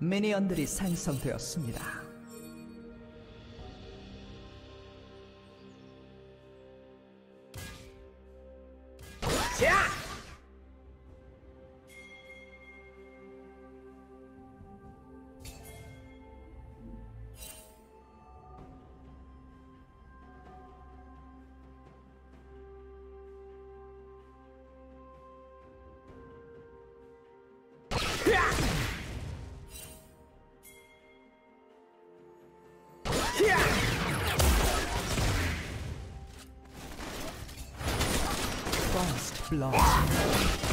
미니언들이 생성되었습니다. Blood.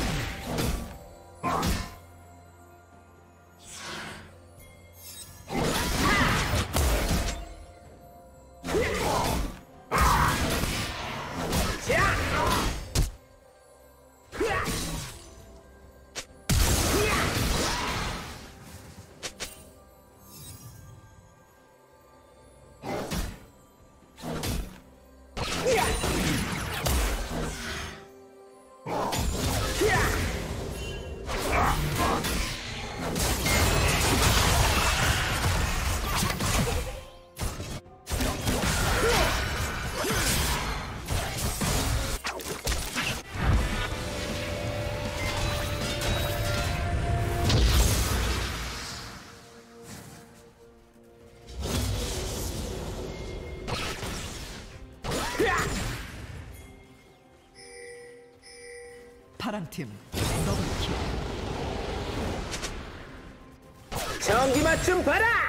팀 더블킬. 전기 맞춤 봐라!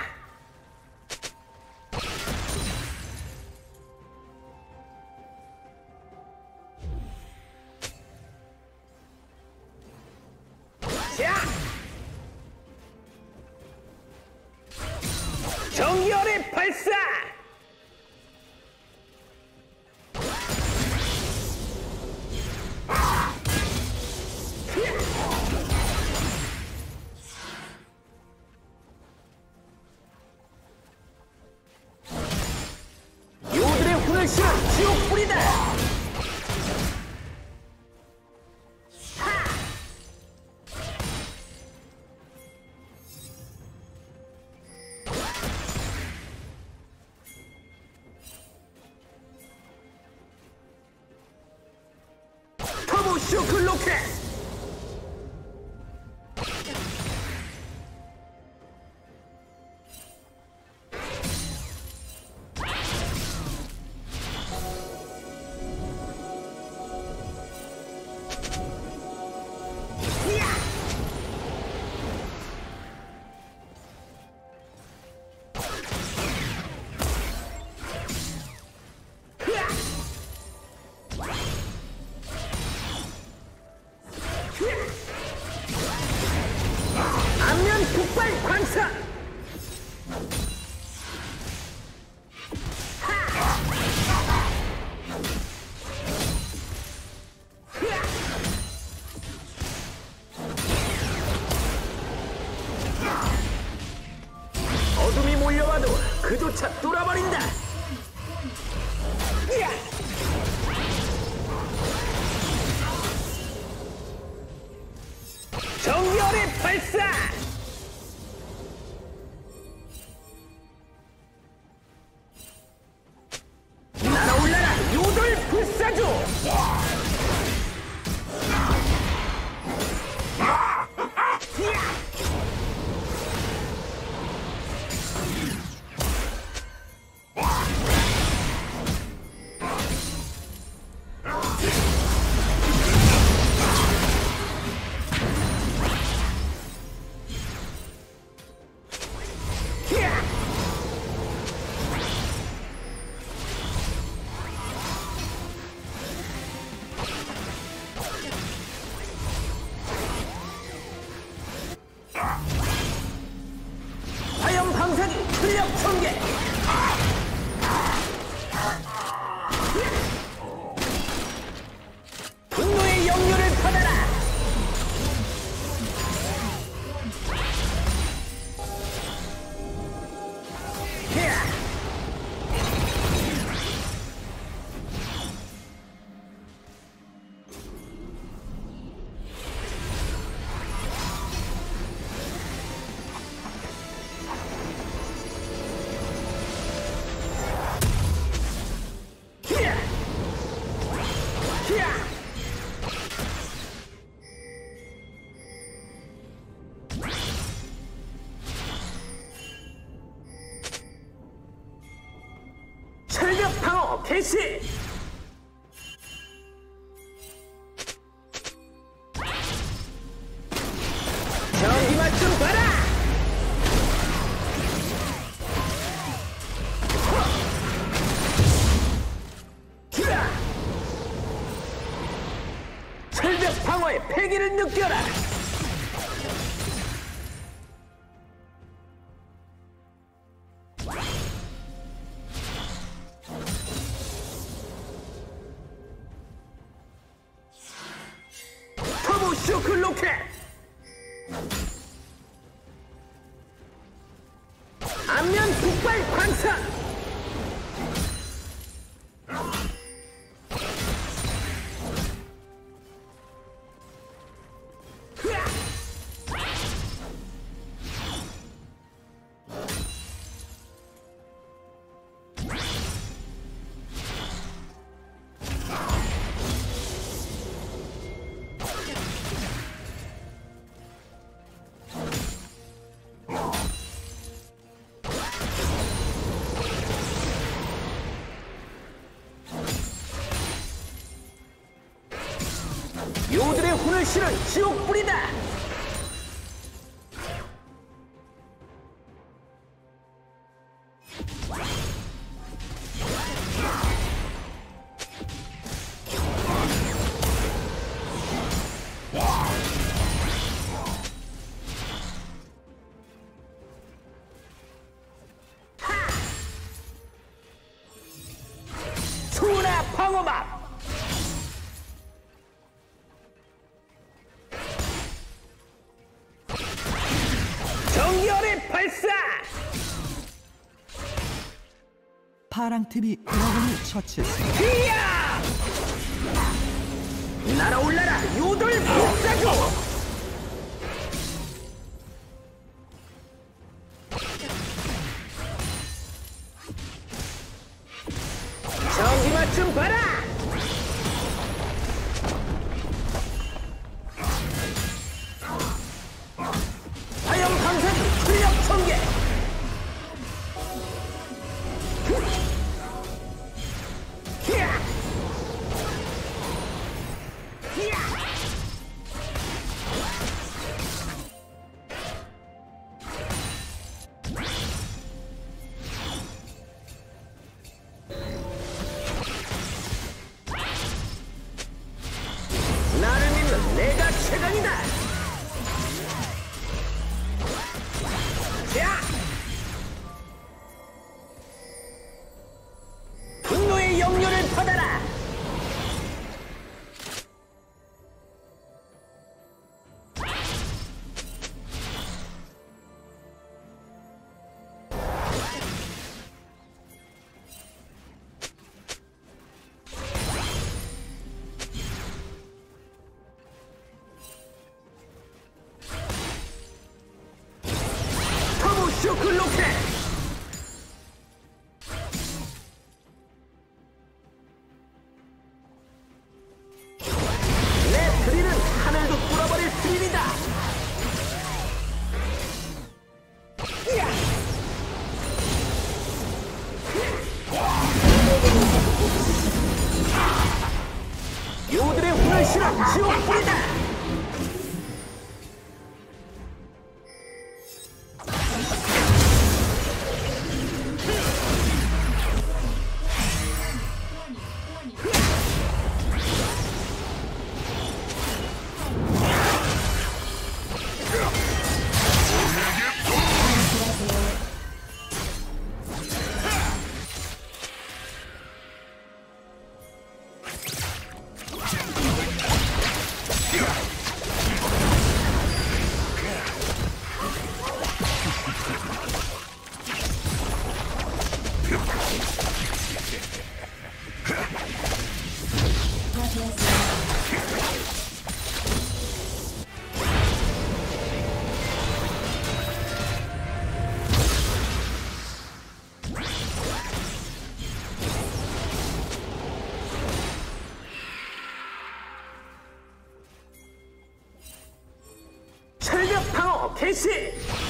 개시! 전기맛 좀 봐라! 철벽 방어의 패기를 느껴라! 실은 지옥불이다! 방어막! 파랑팀이 드래곤을 처치했습니다. 히야! 날아올라라 요돌 불사조! power, kiss it!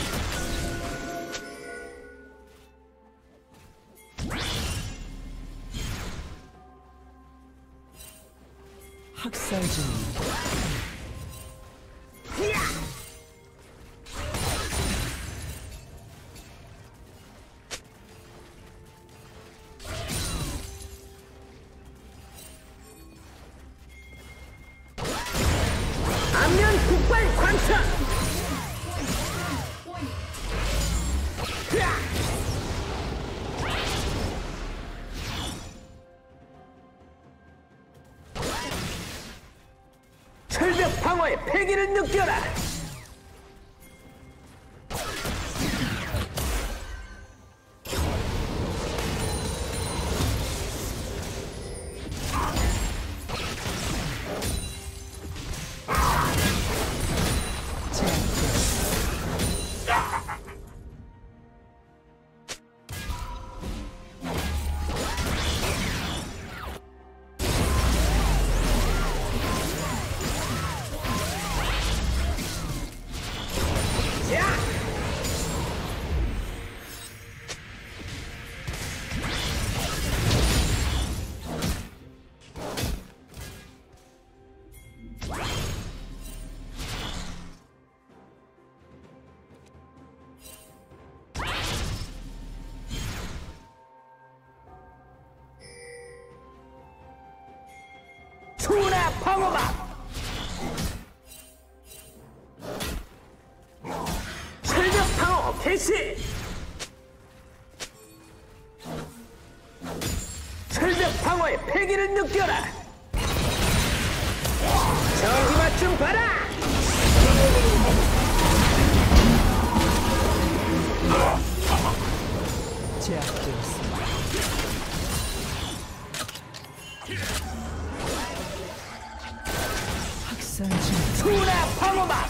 패기를 느껴라! 투나 방어막! 철벽 방어 개시! 철벽 방어의 패기를 느껴라! 저기만 좀 봐라! 제압되었습니다. 중 투나 방어막!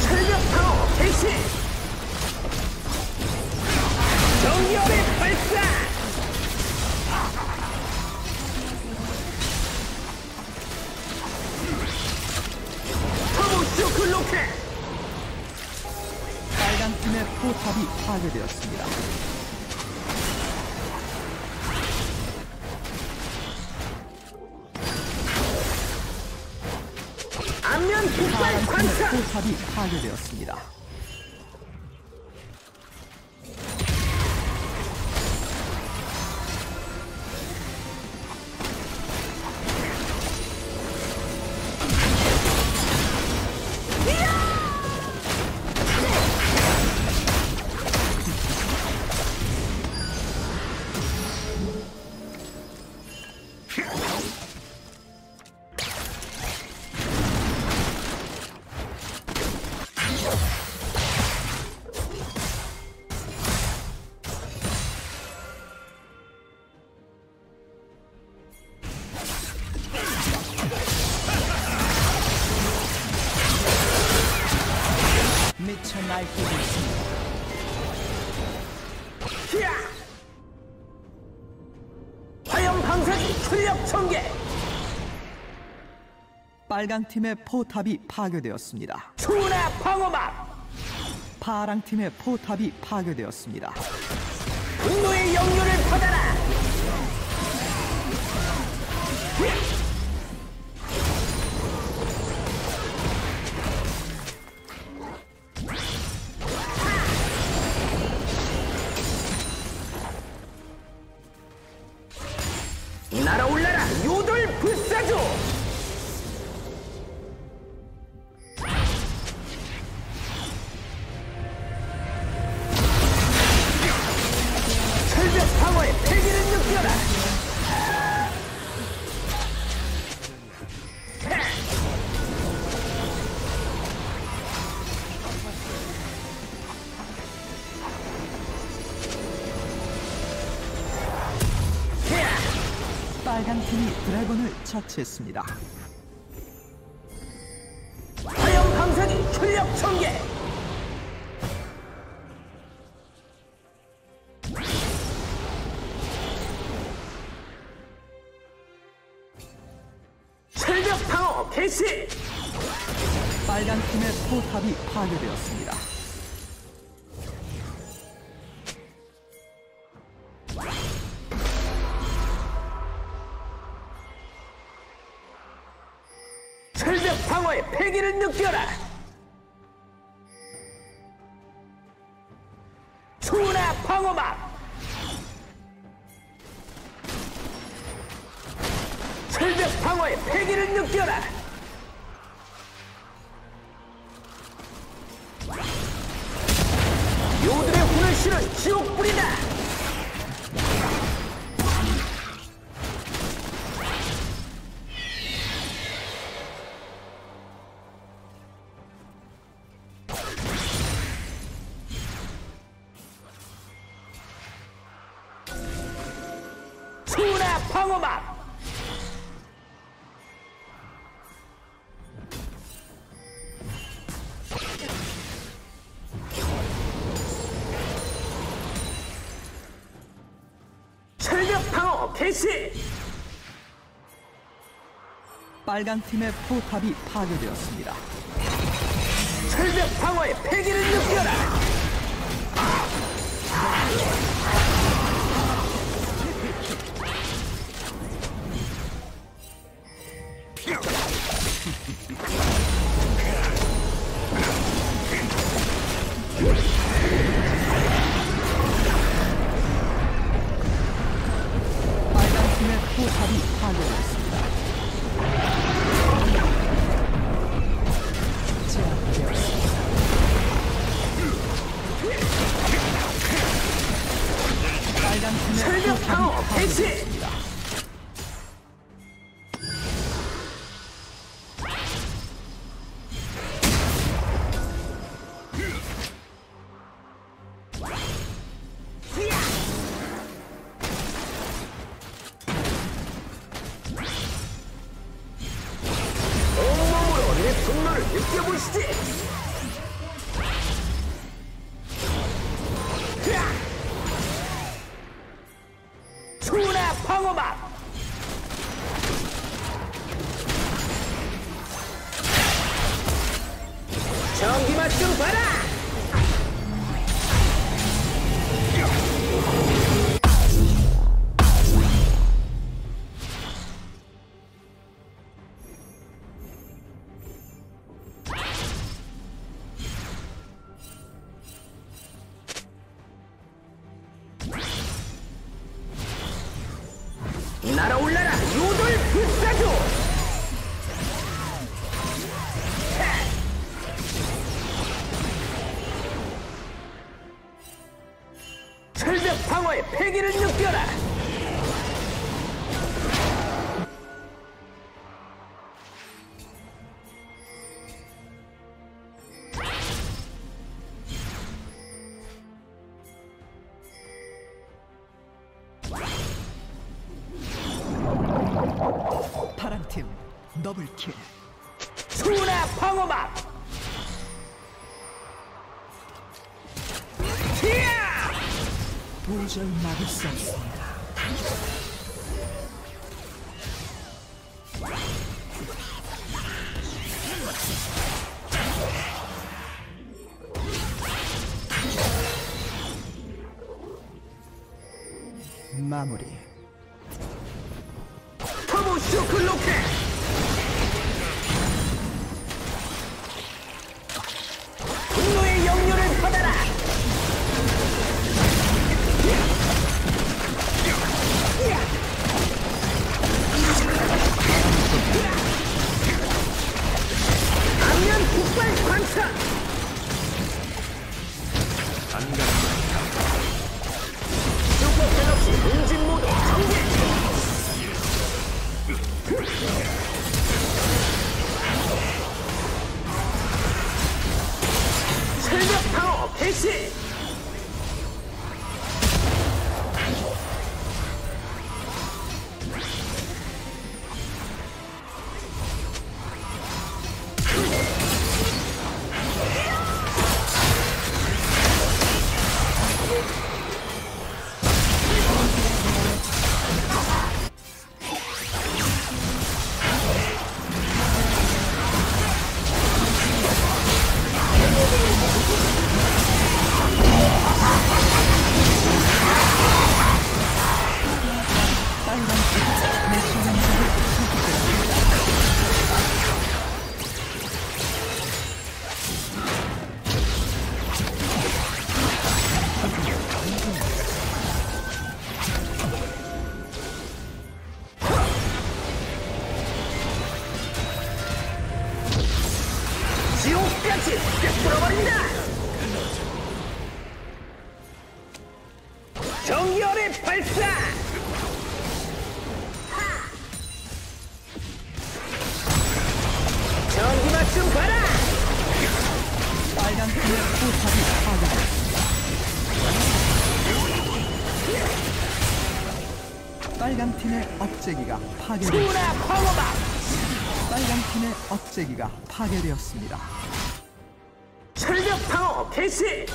철벽 방어 개시! 정열의 발사! 탑이 파괴되었습니다. 빨강 팀의 포탑이 파괴되었습니다. 투나 방어막! 파랑 팀의 포탑이 파괴되었습니다. 분노의 영유 빨간 팀이 드래곤을 처치했습니다. 화염 방사기 출력 전개! 출력 방어 개시! 빨간 팀의 포탑이 파괴되었습니다. 느껴라! 추나 방어막 철벽 방어의 패기를 느껴라 개시! 빨간 팀의 포탑이 파괴되었습니다. 철벽 방어의 패기를 느껴라! 날아올라라. 요돌 불사 막을 수 없습니다. 마무리. 開始 억제기가 파괴되었습니다. 빨간 팀의 억제기가 파괴되었습니다. 철벽 방어 개시!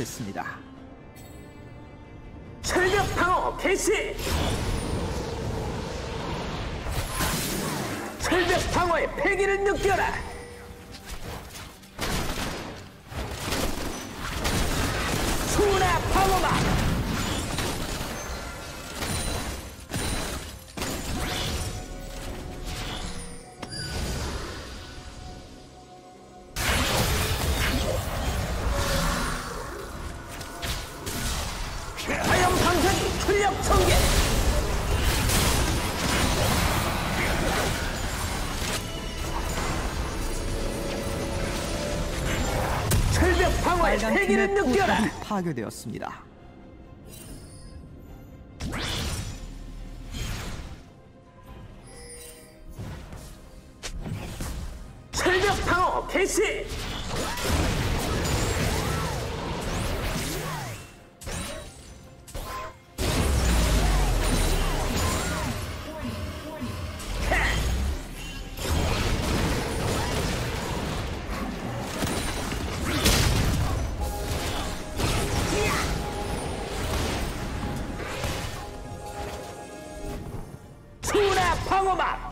처치했습니다. 철벽 방어 개시! 철벽 방어의 패기를 느껴라! 출력 전개! 철벽 방어의 팀의 느껴라! 파괴되었습니다. 철벽 방어 개시! 투나